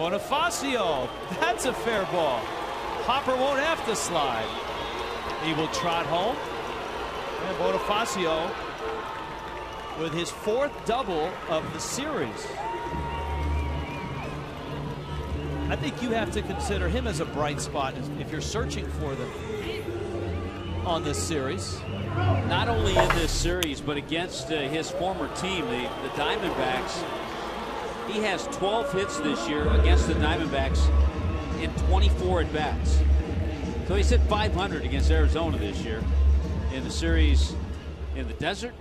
Bonifacio, that's a fair ball. Hopper won't have to slide. He will trot home. And Bonifacio with his fourth double of the series. I think you have to consider him as a bright spot if you're searching for them on this series. Not only in this series, but against uh, his former team, the, the Diamondbacks. He has 12 hits this year against the Diamondbacks in 24 at bats. So he's hit 500 against Arizona this year in the series in the desert